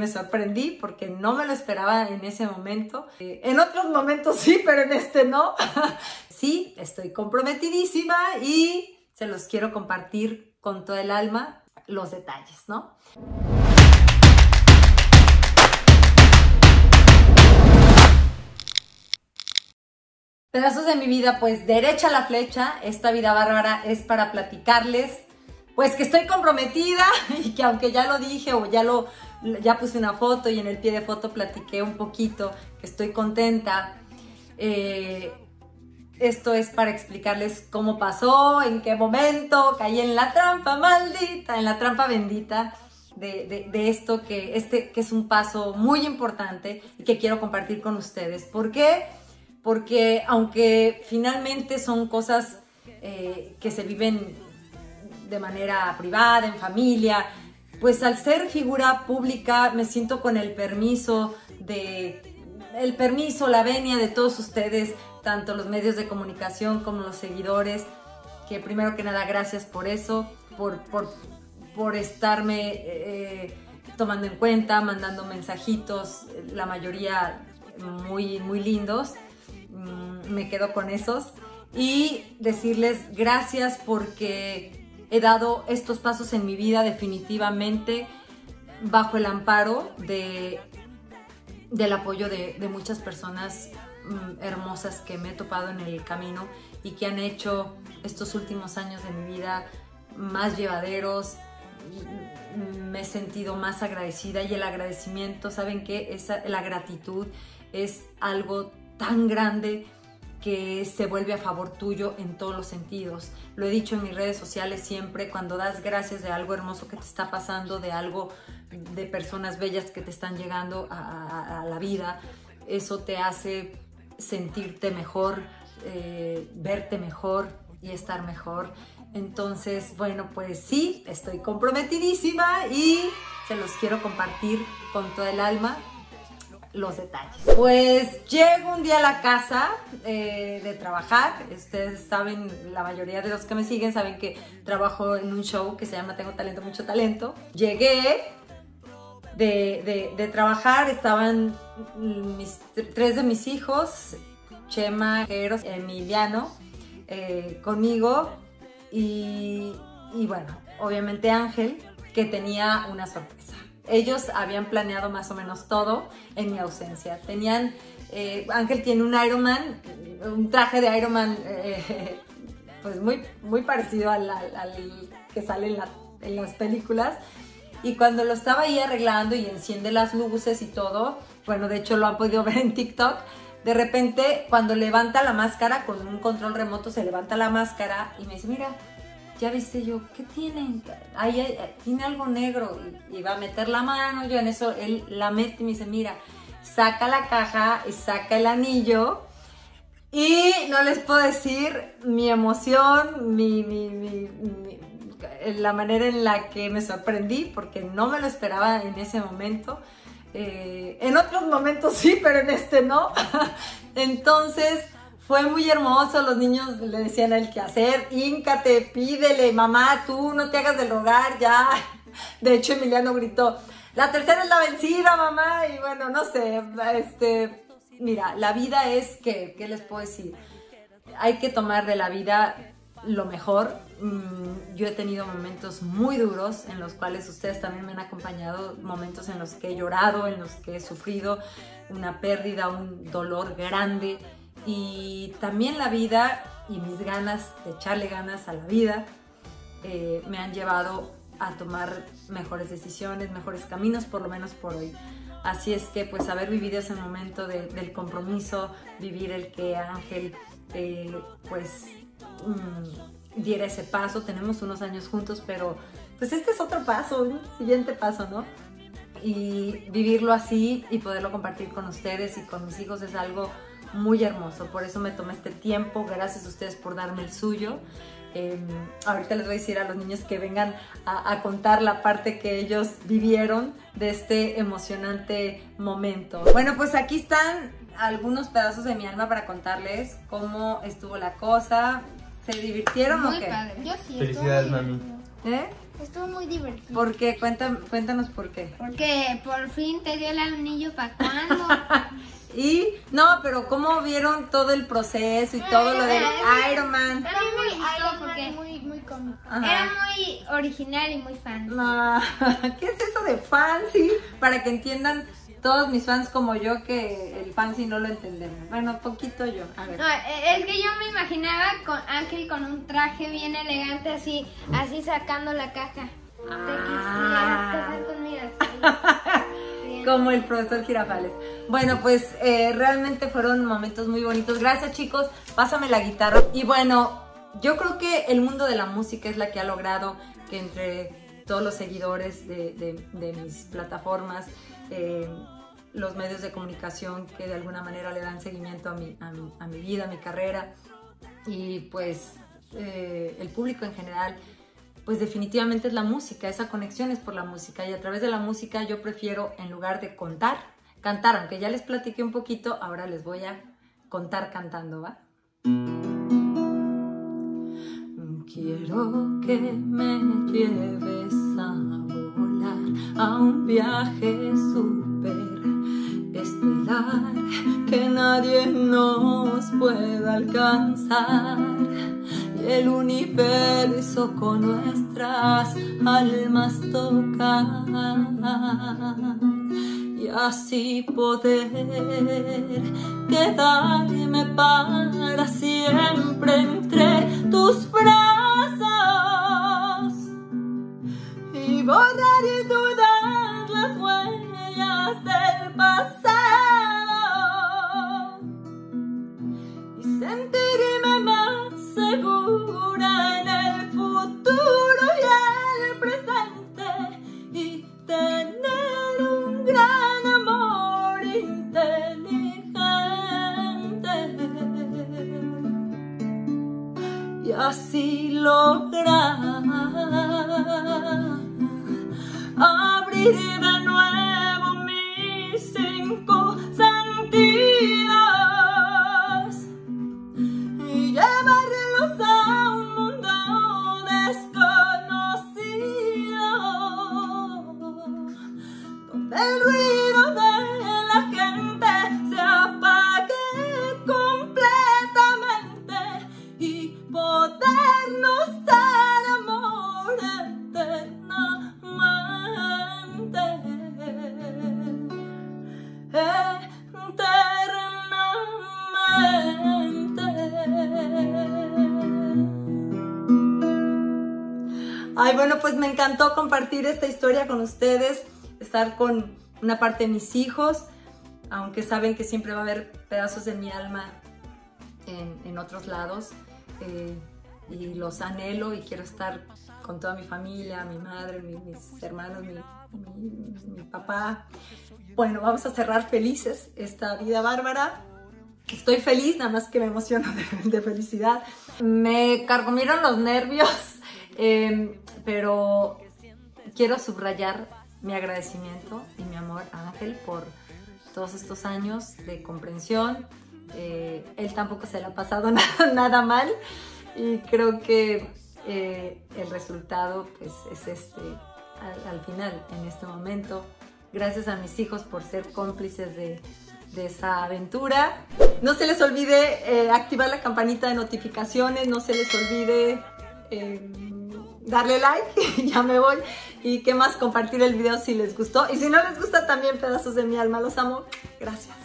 Me sorprendí porque no me lo esperaba en ese momento. Eh, en otros momentos sí, pero en este no. sí, estoy comprometidísima y se los quiero compartir con todo el alma los detalles, ¿no? Pedazos de mi vida, pues derecha la flecha, esta vida bárbara es para platicarles, pues que estoy comprometida y que aunque ya lo dije o ya lo ya puse una foto y en el pie de foto platiqué un poquito que estoy contenta. Eh, esto es para explicarles cómo pasó, en qué momento caí en la trampa maldita, en la trampa bendita de, esto que, este, que es un paso muy importante y que quiero compartir con ustedes. ¿Por qué? Porque aunque finalmente son cosas eh, que se viven de manera privada, en familia, pues al ser figura pública me siento con el permiso de el permiso, la venia de todos ustedes, tanto los medios de comunicación como los seguidores, que primero que nada gracias por eso, por, por, estarme eh, tomando en cuenta, mandando mensajitos, la mayoría muy, muy lindos, mm, me quedo con esos, y decirles gracias porque he dado estos pasos en mi vida definitivamente bajo el amparo de, del apoyo de, muchas personas mm, hermosas que me he topado en el camino y que han hecho estos últimos años de mi vida más llevaderos, mm, me he sentido más agradecida y el agradecimiento, ¿saben qué? Esa, la gratitud es algo tan grande que se vuelve a favor tuyo en todos los sentidos. Lo he dicho en mis redes sociales siempre, cuando das gracias de algo hermoso que te está pasando, de algo, de personas bellas que te están llegando a, la vida, eso te hace sentirte mejor, eh, verte mejor y estar mejor. Entonces, bueno, pues sí, estoy comprometidísima y se los quiero compartir con todo el alma los detalles. Pues llego un día a la casa eh, de trabajar. Ustedes saben, la mayoría de los que me siguen saben que trabajo en un show que se llama Tengo Talento, Mucho Talento. Llegué de, trabajar, estaban mis, tres de mis hijos, Chema, Eros, Emiliano, eh, conmigo y, y bueno, obviamente Ángel, que tenía una sorpresa ellos habían planeado más o menos todo en mi ausencia. Tenían, eh, Ángel tiene un Ironman, un traje de Ironman eh, pues muy, muy parecido al, que sale en, las películas. Y cuando lo estaba ahí arreglando y enciende las luces y todo, bueno, de hecho lo han podido ver en TikTok, de repente cuando levanta la máscara con un control remoto, se levanta la máscara y me dice, mira, ya viste yo, ¿qué tiene? Ahí tiene algo negro. Y, va a meter la mano, yo en eso, él la mete y me dice, mira, saca la caja y saca el anillo. Y no les puedo decir mi emoción, mi, la manera en la que me sorprendí, porque no me lo esperaba en ese momento. Eh, en otros momentos sí, pero en este no. Entonces, fue muy hermoso, los niños le decían a él qué hacer, íncate, pídele, mamá, tú no te hagas del hogar, ya. De hecho, Emiliano gritó, la tercera es la vencida, mamá, y bueno, no sé, este, mira, la vida es que, ¿qué les puedo decir? Hay que tomar de la vida lo mejor. Mm, yo he tenido momentos muy duros en los cuales ustedes también me han acompañado, momentos en los que he llorado, en los que he sufrido una pérdida, un dolor grande y también la vida y mis ganas de echarle ganas a la vida eh, me han llevado a tomar mejores decisiones, mejores caminos, por lo menos por hoy. Así es que pues haber vivido ese momento del compromiso, vivir el que Ángel eh, pues mm, diera ese paso, tenemos unos años juntos, pero pues este es otro paso, un siguiente paso, ¿no? Y vivirlo así y poderlo compartir con ustedes y con mis hijos es algo muy hermoso. Por eso me tomé este tiempo. Gracias a ustedes por darme el suyo. Em, ahorita les voy a decir a los niños que vengan a, contar la parte que ellos vivieron de este emocionante momento. Bueno, pues aquí están algunos pedazos de mi alma para contarles cómo estuvo la cosa. ¿Se divirtieron o qué? Padre. Yo sí. Felicidades, mami. ¿Eh? Estuvo muy divertido. ¿Por qué? Cuéntanos, cuéntanos por qué. Porque por fin te dio el anillo para cuándo. Y no, pero ¿cómo vieron todo el proceso y todo lo del Iron Man? Era muy porque muy, muy cómico. Ajá. era muy original y muy fan. No, ¿qué es eso de fancy? Para que entiendan todos mis fans como yo que el fancy no lo entendemos. Bueno, poquito yo. A ver. No, eh, es que yo me imaginaba con Ángel con un traje bien elegante así, así sacando la caja. Te quisieras casar conmigo así. Bien. Como el profesor Girafales. Bueno, pues eh, realmente fueron momentos muy bonitos. Gracias chicos, pásame la guitarra. Y bueno, yo creo que el mundo de la música es la que ha logrado que entre todos los seguidores de, mis plataformas, eh, los medios de comunicación que de alguna manera le dan seguimiento a mi, a mi, a mi vida, a mi carrera, y pues eh, el público en general, pues definitivamente es la música, esa conexión es por la música. Y a través de la música yo prefiero en lugar de contar, cantar, aunque ya les platiqué un poquito, ahora les voy a contar cantando, ¿va? Quiero que me lleves a volar a un viaje súper estelar que nadie nos pueda alcanzar el universo con nuestras almas tocar y así poder quedarme para siempre entre tus brazos. Y borrar y todas las huellas del pasado. Y sentirme así lograr abrir me encantó compartir esta historia con ustedes, estar con una parte de mis hijos, aunque saben que siempre va a haber pedazos de mi alma en, en otros lados. eh, y los anhelo y quiero estar con toda mi familia, mi madre, mi- mis hermanos, mi, papá. Bueno, vamos a cerrar felices esta vida bárbara. Estoy feliz, nada más que me emociono de, felicidad. Me carcomieron los nervios, eh, pero quiero subrayar mi agradecimiento y mi amor a Ángel por todos estos años de comprensión. Eh, él tampoco se le ha pasado nada, mal y creo que eh, el resultado pues es este al, al final, en este momento. Gracias a mis hijos por ser cómplices de, esa aventura. No se les olvide eh, activar la campanita de notificaciones, no se les olvide darle like, ya me voy. Y qué más, compartir el video si les gustó. Y si no les gusta también pedazos de mi alma, los amo. Gracias.